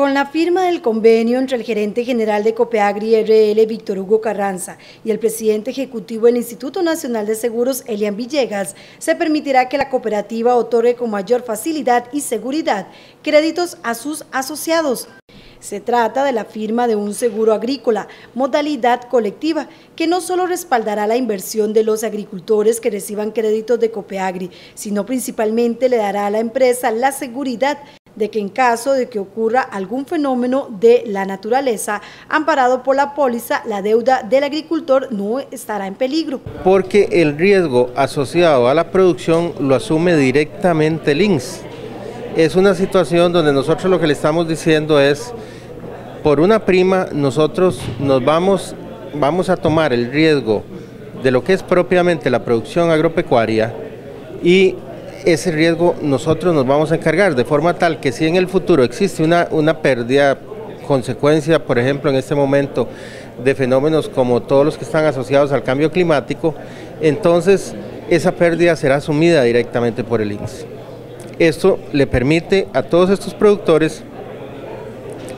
Con la firma del convenio entre el gerente general de Copeagri RL, Víctor Hugo Carranza, y el presidente ejecutivo del Instituto Nacional de Seguros, Elian Villegas, se permitirá que la cooperativa otorgue con mayor facilidad y seguridad créditos a sus asociados. Se trata de la firma de un seguro agrícola, modalidad colectiva, que no solo respaldará la inversión de los agricultores que reciban créditos de Copeagri, sino principalmente le dará a la empresa la seguridad de que en caso de que ocurra algún fenómeno de la naturaleza amparado por la póliza, la deuda del agricultor no estará en peligro. Porque el riesgo asociado a la producción lo asume directamente el INS. Es una situación donde nosotros lo que le estamos diciendo es, por una prima nosotros nos vamos, vamos a tomar el riesgo de lo que es propiamente la producción agropecuaria y ese riesgo nosotros nos vamos a encargar, de forma tal que si en el futuro existe una, una pérdida, consecuencia, por ejemplo, en este momento, de fenómenos como todos los que están asociados al cambio climático, entonces esa pérdida será asumida directamente por el INSS. Esto le permite a todos estos productores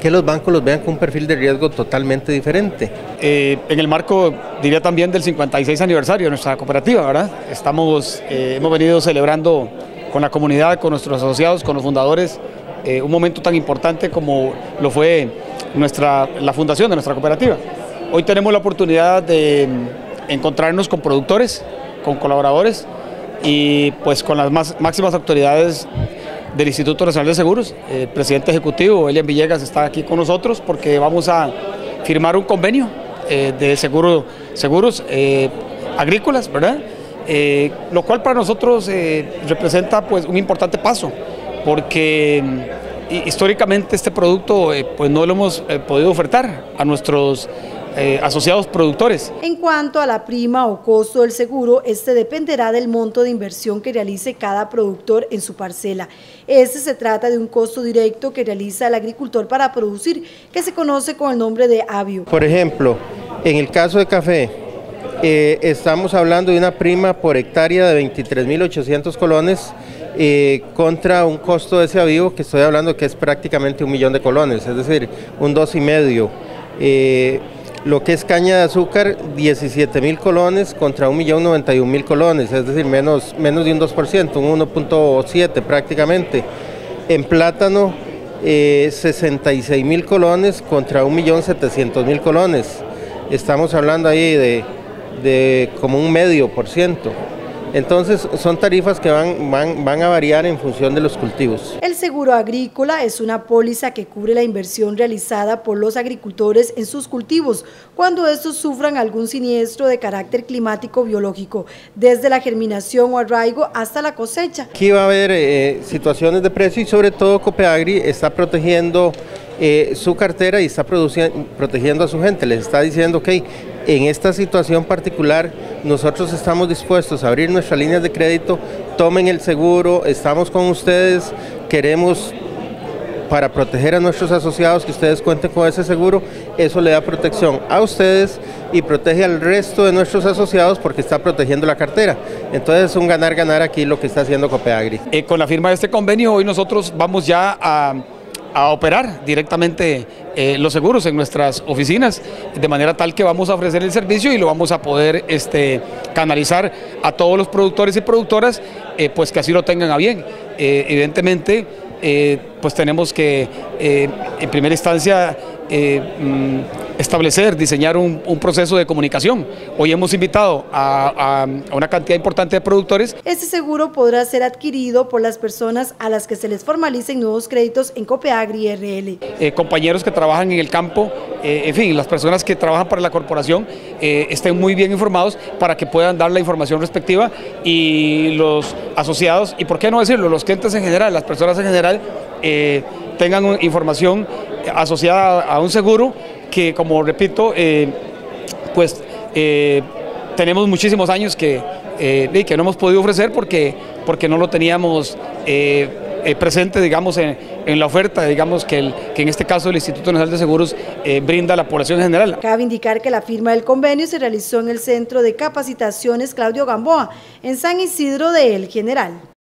que los bancos los vean con un perfil de riesgo totalmente diferente. Eh, en el marco, diría también, del 56 aniversario de nuestra cooperativa, ¿verdad? Estamos, eh, hemos venido celebrando con la comunidad, con nuestros asociados, con los fundadores, eh, un momento tan importante como lo fue nuestra, la fundación de nuestra cooperativa. Hoy tenemos la oportunidad de encontrarnos con productores, con colaboradores y pues con las más, máximas autoridades del Instituto Nacional de Seguros. El presidente ejecutivo, Elian Villegas, está aquí con nosotros porque vamos a firmar un convenio eh, de seguro, seguros eh, agrícolas, ¿verdad? Eh, lo cual para nosotros representa pues, un importante paso, porque mm, históricamente este producto pues, no lo hemos podido ofertar a nuestros eh, asociados productores. En cuanto a la prima o costo del seguro, este dependerá del monto de inversión que realice cada productor en su parcela. Este se trata de un costo directo que realiza el agricultor para producir, que se conoce con el nombre de avio. Por ejemplo, en el caso de café, eh, estamos hablando de una prima por hectárea de 23.800 colones eh, contra un costo de ese avivo que estoy hablando que es prácticamente un millón de colones, es decir, un dos y medio. Lo que es caña de azúcar, 17 mil colones contra 1.091.000 colones, es decir, menos, menos de un 2%, un 1.7 prácticamente. En plátano, 66 eh, mil colones contra 1.700.000 colones. Estamos hablando ahí de, de como un medio por ciento. Entonces son tarifas que van, van, a variar en función de los cultivos. El seguro agrícola es una póliza que cubre la inversión realizada por los agricultores en sus cultivos cuando estos sufran algún siniestro de carácter climático biológico, desde la germinación o arraigo hasta la cosecha. Aquí va a haber eh, situaciones de precio y sobre todo Copeagri está protegiendo eh, su cartera y está protegiendo a su gente. Les está diciendo que en esta situación particular nosotros estamos dispuestos a abrir nuestras líneas de crédito, tomen el seguro, estamos con ustedes, queremos para proteger a nuestros asociados que ustedes cuenten con ese seguro, eso le da protección a ustedes y protege al resto de nuestros asociados porque está protegiendo la cartera. Entonces es un ganar-ganar aquí lo que está haciendo Copeagri. Eh, con la firma de este convenio hoy nosotros vamos ya a a operar directamente eh, los seguros en nuestras oficinas, de manera tal que vamos a ofrecer el servicio y lo vamos a poder este, canalizar a todos los productores y productoras, eh, pues que así lo tengan a bien. Eh, evidentemente, pues tenemos que en primera instancia mm, establecer, diseñar un, proceso de comunicación. Hoy hemos invitado a, una cantidad importante de productores. Este seguro podrá ser adquirido por las personas a las que se les formalicen nuevos créditos en Copeagri RL. Eh, compañeros que trabajan en el campo, eh, en fin, las personas que trabajan para la corporación eh, estén muy bien informados para que puedan dar la información respectiva y los asociados, y por qué no decirlo, los clientes en general, las personas en general, tengan información asociada a un seguro que, como repito, eh, pues eh, tenemos muchísimos años que, eh, que no hemos podido ofrecer porque, porque no lo teníamos presente, digamos, en, la oferta, digamos, que, en este caso el Instituto Nacional de Seguros brinda a la población general. Cabe indicar que la firma del convenio se realizó en el Centro de Capacitaciones Claudio Gamboa, en San Isidro de El General.